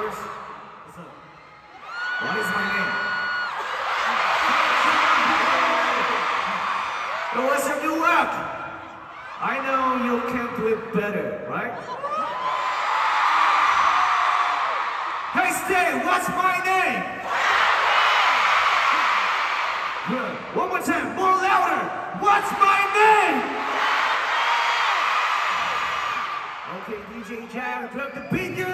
Hey what's up? What is my name? It was a Newark? I know you can do it better, right? Hey, stay. What's my name? Good. One more time. More louder. What's my name? Okay, DJ Jack, drop the beat, you